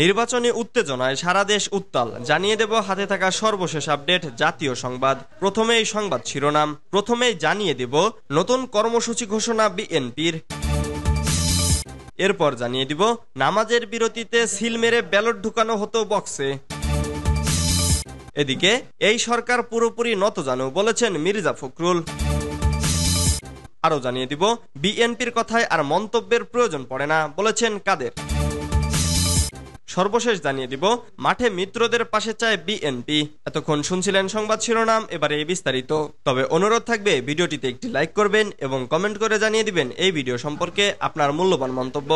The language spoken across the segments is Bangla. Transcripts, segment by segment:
নির্বাচনী উত্তেজনায় সারা দেশ উত্তাল। জানিয়ে দেব হাতে থাকা সর্বশেষ আপডেট জাতীয় সংবাদ। প্রথমে এই সংবাদ শিরোনাম। প্রথমেই জানিয়ে দেব নতুন কর্মসূচি ঘোষণা বিএনপির। এরপর জানিয়ে দিব নামাজের বিরতিতে সিল মেরে ব্যালট ঢুকানো হতো বক্সে। এদিকে, এই সরকার পুরোপুরি নত নতজানু বলেছেন মির্জা ফখরুল। আরও জানিয়ে দিব, বিএনপির কথায় আর মন্তব্যের প্রয়োজন পড়ে না, বলেছেন কাদের। সর্বশেষ জানিয়ে দিব, মাঠে মিত্রদের পাশে চায় বিএনপি এতক্ষণ শুনছিলেন সংবাদ শিরোনাম, এবারে বিস্তারিত। তবে অনুরোধ থাকবে, ভিডিওটিতে একটি লাইক করবেন এবং কমেন্ট করে জানিয়ে দিবেন এই ভিডিও সম্পর্কে আপনার মূল্যবান মন্তব্য।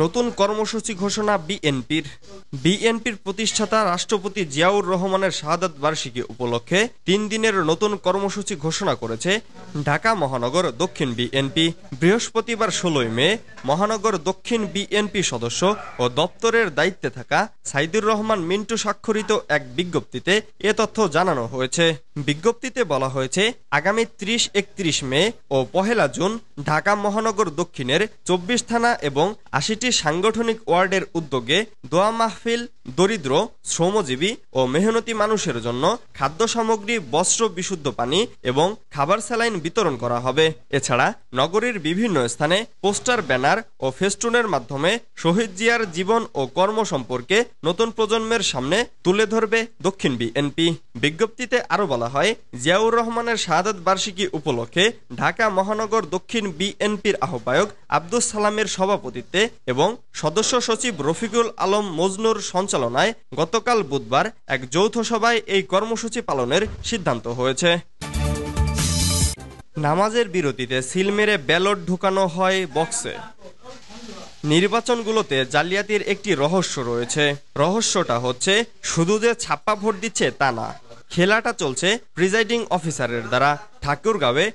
নতুন কর্মসূচি ঘোষণা বিএনপির। বিএনপির প্রতিষ্ঠাতা রাষ্ট্রপতি জিয়াউর রহমানের শাহাদাত বার্ষিকী উপলক্ষে তিন দিনের নতুন কর্মসূচি ঘোষণা করেছে ঢাকা মহানগর দক্ষিণ বিএনপি। বৃহস্পতিবার ষোলোই মে মহানগর দক্ষিণ বিএনপি সদস্য ও দপ্তরের দায়িত্বে থাকা সাইদুর রহমান মিন্টু স্বাক্ষরিত এক বিজ্ঞপ্তিতে এ তথ্য জানানো হয়েছে। বিজ্ঞপ্তিতে বলা হয়েছে, আগামী ত্রিশ একত্রিশ মে ও পহেলা জুন ঢাকা মহানগর দক্ষিণের চব্বিশ থানা এবং আশিটি সাংগঠনিক ওয়ার্ডের উদ্যোগে দোয়া মাহফিল, দরিদ্র, শ্রমজীবী ও মেহনতি মানুষের জন্য খাদ্য সামগ্রী বস্ত্র, বিশুদ্ধ পানি এবং খাবার স্যালাইন বিতরণ করা হবে। এছাড়া নগরীর বিভিন্ন স্থানে পোস্টার, ব্যানার ও ফেস্টুনের মাধ্যমে শহীদ জিয়ার জীবন ও কর্ম সম্পর্কে নতুন প্রজন্মের সামনে তুলে ধরবে দক্ষিণ বিএনপি বিজ্ঞপ্তিতে আরও বলা হয়, জিয়াউর রহমানের শাহাদত বার্ষিকী উপলক্ষে ঢাকা মহানগর দক্ষিণ বিএনপির আহ্বায়ক আব্দুস সালামের সভাপতিত্বে এবং সদস্য সচিব রফিকুল আলম মজনুর সঞ্চালনায় গতকাল বুধবার এক যৌথ সভায় এই কর্মসূচি পালনের সিদ্ধান্ত হয়েছে। নামাজের বিরতিতে সিল মেরে ব্যালট ঢুকানো হয় বক্সে। নির্বাচনগুলোতে জালিয়াতির একটি রহস্য রয়েছে। রহস্যটা হচ্ছে, শুধু যে ছাপ্পা ভোট দিচ্ছে তা না, খেলাটা চলছে প্রিজাইডিং অফিসারের দ্বারা। ঠাকুরগাঁওয়ে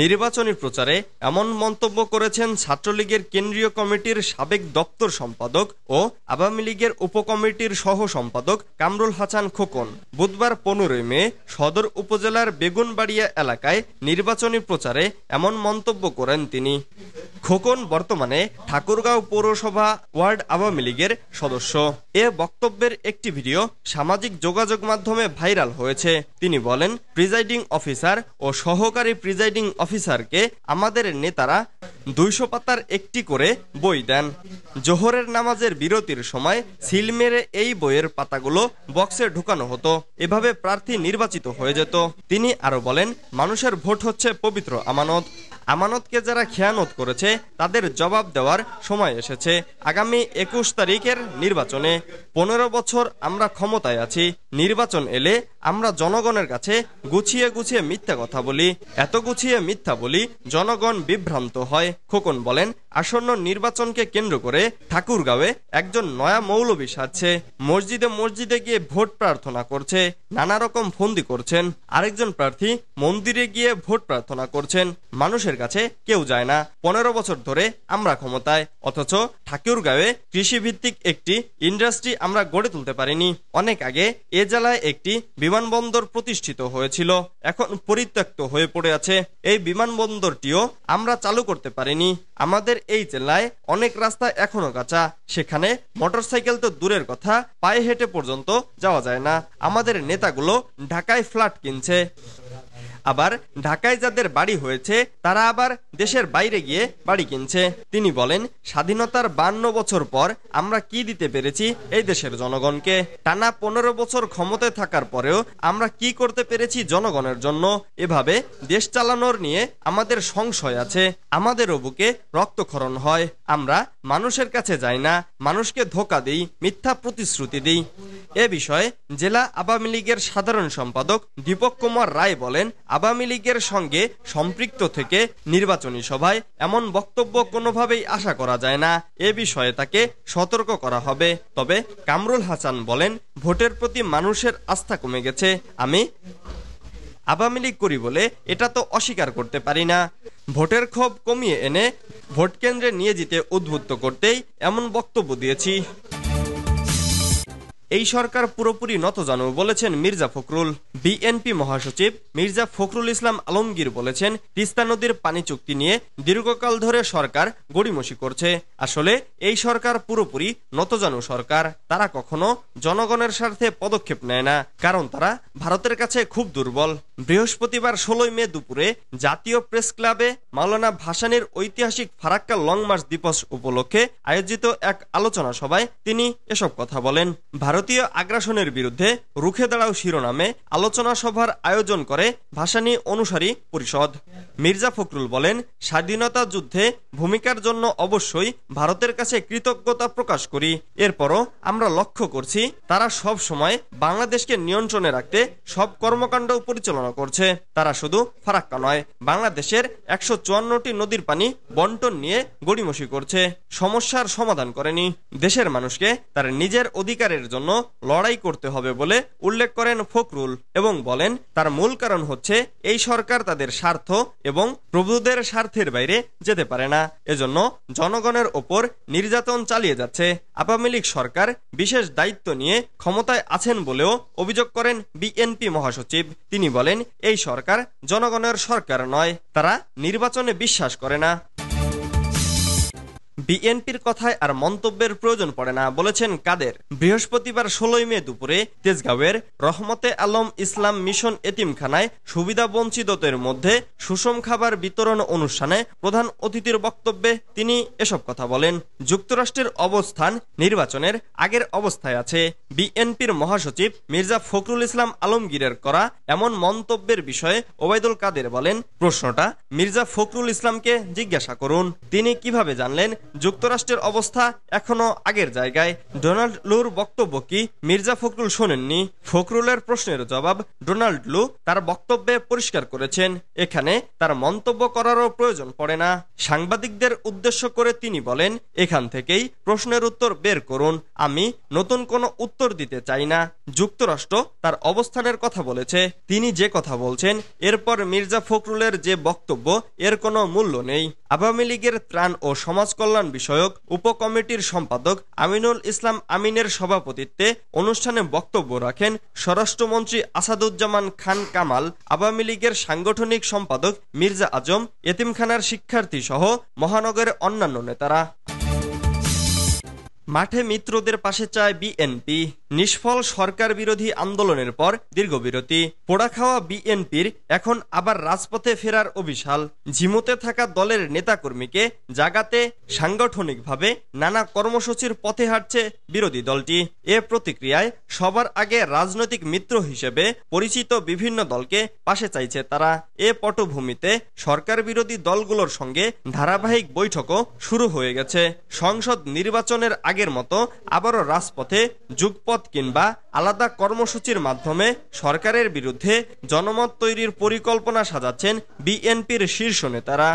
নির্বাচনী প্রচারে এমন মন্তব্য করেছেন ছাত্রলীগের কেন্দ্রীয় কমিটির সাবেক দপ্তর সম্পাদক ও আওয়ামী লীগের উপকমিটির সহ সম্পাদক কামরুল হাসান খোকন। বুধবার পনেরোই মে সদর উপজেলার বেগুনবাড়িয়া এলাকায় নির্বাচনী প্রচারে এমন মন্তব্য করেন তিনি। খোকন বর্তমানে ঠাকুরগাঁও পৌরসভা ওয়ার্ড আওয়ামী লীগের সদস্য। এ বক্তব্যের একটি ভিডিও সামাজিক যোগাযোগ মাধ্যমে ভাইরাল হয়েছে। তিনি বলেন, প্রিজাইডিং অফিসার ও সহকারী প্রিজাইডিং অফিসারকে আমাদের নেতারা দুইশো পাতার একটি করে বই দেন। জোহরের নামাজের বিরতির সময় সিল মেরে এই বইয়ের পাতাগুলো বক্সে ঢুকানো হতো। এভাবে প্রার্থী নির্বাচিত হয়ে যেত। তিনি আরও বলেন, মানুষের ভোট হচ্ছে পবিত্র আমানত। আমানতকে যারা খেয়ানত করেছে, তাদের জবাব দেওয়ার সময় এসেছে। আগামী একুশ তারিখের নির্বাচনে পনেরো বছর আমরা ক্ষমতায় আছি। নির্বাচন এলে আমরা জনগণের কাছে গুছিয়ে গুছিয়ে মিথ্যা কথা বলি। এত গুছিয়ে মিথ্যা বলি জনগণ বিভ্রান্ত হয়। খোকন বলেন, আসন্ন নির্বাচনকে কেন্দ্র করে ঠাকুরগাঁওয়ে একজন নয়া মৌলবী সাজছে। মসজিদে মসজিদে গিয়ে ভোট প্রার্থনা করছে, নানা রকম ফন্দি করছেন। আরেকজন প্রার্থী মন্দিরে গিয়ে ভোট প্রার্থনা করছেন। মানুষের কাছে কেউ যায় না। পনেরো বছর ধরে আমরা ক্ষমতায়, অথচ ঠাকুরগাঁওয়ে কৃষিভিত্তিক একটি ইন্ডাস্ট্রি আমরা গড়ে তুলতে পারিনি। অনেক আগে এ জেলায় একটি বিমানবন্দর প্রতিষ্ঠিত হয়েছিল। এখন পরিত্যক্ত হয়ে পড়ে আছে। এই বিমানবন্দরটিও আমরা চালু করতে পারিনি। আমাদের এই জেলায় অনেক রাস্তা এখনও কাঁচা। সেখানে মোটরসাইকেল তো দূরের কথা, পায়ে হেঁটে পর্যন্ত যাওয়া যায় না। আমাদের নেতাগুলো ঢাকায় ফ্ল্যাট কিনছে। আবার ঢাকায় যাদের বাড়ি হয়েছে, তারা আবার দেশের বাইরে গিয়ে বাড়ি কিনছে। তিনি বলেন, স্বাধীনতার বান্ন বছর পর আমরা কি দিতে পেরেছি এই দেশের জনগণকে? টানা পনেরো বছর ক্ষমতায় থাকার পরেও আমরা কি করতে পেরেছি জনগণের জন্য? এভাবে দেশ চালানোর নিয়ে আমাদের সংশয় আছে। আমাদেরও বুকে রক্তক্ষরণ হয়। আমরা মানুষের কাছে যাই না, মানুষকে ধোকা দিই, মিথ্যা প্রতিশ্রুতি দিই। এ বিষয়ে জেলা আওয়ামী লীগের সাধারণ সম্পাদক দীপক কুমার রায় বলেন আওয়ামী লীগের সঙ্গে সম্পৃক্ত থেকে নির্বাচনী সভায় এমন বক্তব্য কোনোভাবেই আশা করা যায় না। এ বিষয়ে তাকে সতর্ক করা হবে। তবে কামরুল হাসান বলেন, ভোটের প্রতি মানুষের আস্থা কমে গেছে। আমি আওয়ামী লীগ করি বলে এটা তো অস্বীকার করতে পারি না। ভোটের ক্ষোভ কমিয়ে এনে ভোট কেন্দ্রে নিয়ে যেতে উদ্বুদ্ধ করতেই এমন বক্তব্য দিয়েছি। এই সরকার পুরোপুরি নতজানু বলেছেন মির্জা ফখরুল। বিএনপি মহাসচিব মির্জা ফখরুল ইসলাম আলমগীর বলেছেন, তিস্তা নদীর পানি চুক্তি নিয়ে দীর্ঘকাল ধরে সরকার গড়িমসি করছে। আসলে এই সরকার পুরোপুরি নতজানু সরকার। তারা কখনো জনগণের স্বার্থে পদক্ষেপ নেয় না, কারণ তারা ভারতের কাছে খুব দুর্বল। বৃহস্পতিবার ষোলোই মে দুপুরে জাতীয় প্রেস ক্লাবে মাওলানা ভাসানির ঐতিহাসিক ফারাক্কা লং মার্চ দিবস উপলক্ষে আয়োজিত এক আলোচনা সভায় তিনি এসব কথা বলেন। ভারতীয় আগ্রাসনের বিরুদ্ধে রুখে দাঁড়াও শিরোনামে আলোচনা সভার আয়োজন করে ভাসানী অনুসারী পরিষদ। মির্জা ফখরুল বলেন, স্বাধীনতা যুদ্ধে ভূমিকার জন্য অবশ্যই ভারতের কাছে কৃতজ্ঞতা প্রকাশ করি। এরপরও আমরা লক্ষ্য করছি, তারা সব সময় বাংলাদেশকে নিয়ন্ত্রণে রাখতে সব কর্মকাণ্ড পরিচালনা করছে। তারা শুধু ফারাক্কা নয়, বাংলাদেশের একশো চুয়ান্নটি নদীর পানি বন্টন নিয়ে গড়িমসি করছে। সমস্যার সমাধান করেনি। দেশের মানুষকে তার নিজের অধিকারের জন্য লড়াই করতে হবে বলে উল্লেখ করেন ফখরুল এবং বলেন, তার মূল কারণ হচ্ছে এই সরকার তাদের স্বার্থ এবং প্রভুদের স্বার্থের বাইরে যেতে পারে না। এজন্য জনগণের ওপর নির্যাতন চালিয়ে যাচ্ছে। আওয়ামী লীগ সরকার বিশেষ দায়িত্ব নিয়ে ক্ষমতায় আছেন বলেও অভিযোগ করেন বিএনপি মহাসচিব। তিনি বলেন, এই সরকার জনগণের সরকার নয়, তারা নির্বাচনে বিশ্বাস করে না। বিএনপির কথায় আর মন্তব্যের প্রয়োজন পড়ে না, বলেছেন কাদের। বৃহস্পতিবার ষোলোই মে দুপুরে তেজগাঁওয়ের রহমতে আলম ইসলাম মিশন এতিমখানায় সুবিধা বঞ্চিতদের মধ্যে সুষম খাবার বিতরণ অনুষ্ঠানে প্রধান অতিথির বক্তব্যে তিনি এসব কথা বলেন। যুক্তরাষ্ট্রের অবস্থান নির্বাচনের আগের অবস্থায় আছে। বিএনপির মহাসচিব মির্জা ফখরুল ইসলাম আলমগীরের করা এমন মন্তব্যের বিষয়ে ওবায়দুল কাদের বলেন, প্রশ্নটা মির্জা ফখরুল ইসলামকে জিজ্ঞাসা করুন। তিনি কীভাবে জানলেন যুক্তরাষ্ট্রের অবস্থা এখনও আগের জায়গায়। ডোনাল্ড লুর বক্তব্য কি? মির্জা ফখরুল শোনেননি। ফখরুলের প্রশ্নের জবাব ডোনাল্ড লু তার বক্তব্যে পরিষ্কার করেছেন। এখানে তার মন্তব্য করারও প্রয়োজন পড়ে না। সাংবাদিকদের উদ্দেশ্য করে তিনি বলেন, এখান থেকেই প্রশ্নের উত্তর বের করুন। আমি নতুন কোনো উত্তর দিতে চাই না। যুক্তরাষ্ট্র তার অবস্থানের কথা বলেছে। তিনি যে কথা বলছেন, এরপর মির্জা ফখরুলের যে বক্তব্য, এর কোনো মূল্য নেই। আওয়ামী লীগের ত্রাণ ও সমাজ কল্যাণ বিষয়ক উপকমিটির সম্পাদক আমিনুল ইসলাম আমিনের সভাপতিত্বে অনুষ্ঠানে বক্তব্য রাখেন স্বরাষ্ট্রমন্ত্রী আসাদুজ্জামান খান কামাল, আওয়ামী লীগের সাংগঠনিক সম্পাদক মির্জা আজম, এতিমখানার শিক্ষার্থী সহ মহানগরের অন্যান্য নেতারা। মাঠে মিত্রদের পাশে চায় বিএনপি। নিষ্ফল সরকার বিরোধী আন্দোলনের পর দীর্ঘ বিরতি পোড়া খাওয়া বিএনপির এখন আবার রাজপথে ফেরার অভিশাল ঝিমুতে থাকা দলের নেতাকর্মীকে জাগাতে সাংগঠনিকভাবে নানা কর্মসূচির পথে হাঁটছে বিরোধী দলটি। এ প্রতিক্রিয়ায় সবার আগে রাজনৈতিক মিত্র হিসেবে পরিচিত বিভিন্ন দলকে পাশে চাইছে তারা। এ পটভূমিতে সরকার বিরোধী দলগুলোর সঙ্গে ধারাবাহিক বৈঠকও শুরু হয়ে গেছে। সংসদ নির্বাচনের আগের মতো আবারও রাজপথে যুগপথ কিংবা আলাদা কর্মসূচির মাধ্যমে সরকারের বিরুদ্ধে জনমত তৈরির পরিকল্পনা সাজাচ্ছেন বিএনপির শীর্ষ নেতারা।